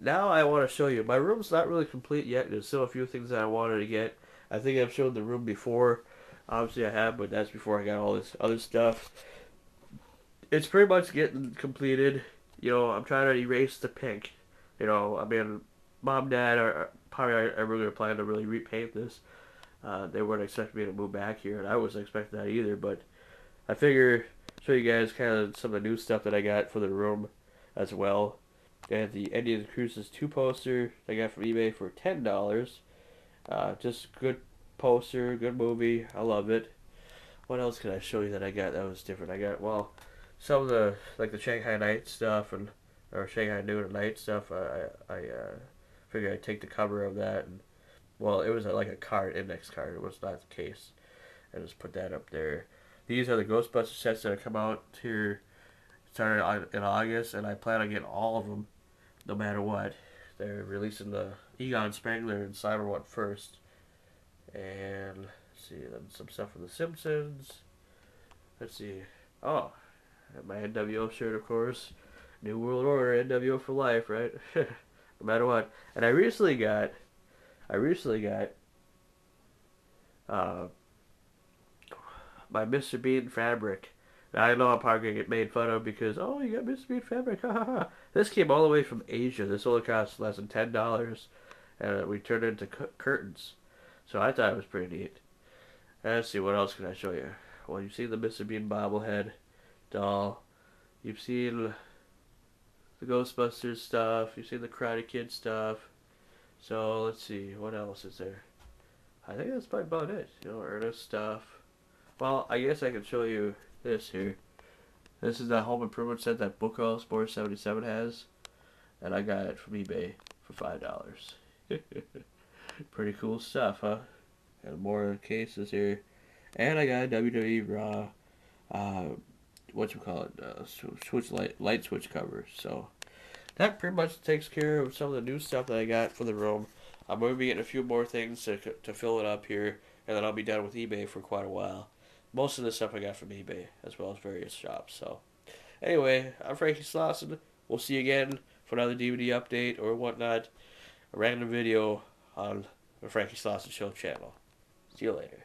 now I want to show you. My room's not really complete yet. There's still a few things that I wanted to get. I think I've shown the room before. Obviously, I have, but that's before I got all this other stuff. It's pretty much getting completed. You know, I'm trying to erase the pink. You know, I mean, mom, dad are probably ever going to plan to really repaint this. Uh, they weren't expecting me to move back here, and I wasn't expecting that either. But I figure show you guys kind of some of the new stuff that I got for the room as well. And the Indian Cruises 2 poster I got from eBay for $10. Uh, just good poster, good movie. I love it. What else can I show you that I got that was different? I got, well, some of the, like the Shanghai Night stuff and, or Shanghai Noon and Night stuff. I, I, uh, figured I'd take the cover of that and, well, it was like a card, index card. It was not the case. I just put that up there. These are the Ghostbusters sets that have come out here started in August, and I plan on getting all of them no matter what. They're releasing the Egon Spengler and Cyber One first. And see, then some stuff from The Simpsons. Let's see. Oh, my NWO shirt, of course. New World Order, NWO for life, right? no matter what. And I recently got, I recently got, uh, my Mr. Bean fabric. I know I'm probably to get made fun of because, oh, you got Mr. Bean fabric. this came all the way from Asia. This only cost less than $10. And we turned it into curtains. So I thought it was pretty neat. let's see, what else can I show you? Well, you've seen the Mr. Bean bobblehead doll. You've seen the Ghostbusters stuff. You've seen the Karate Kid stuff. So let's see, what else is there? I think that's about it. You know, Ernest stuff. Well, I guess I can show you this here. This is that home improvement set that Bookhouse Sports 77 has. And I got it from eBay for $5. Pretty cool stuff, huh? And more cases here. And I got a WWE Raw, uh, what you call it, uh, switch light, light switch cover. So that pretty much takes care of some of the new stuff that I got for the room. I'm going to be getting a few more things to, to fill it up here, and then I'll be done with eBay for quite a while most of the stuff I got from eBay as well as various shops. So, anyway, I'm Franky Slawson. We'll see you again for another DVD update or whatnot. A random video on the Franky Slawson Show channel. See you later.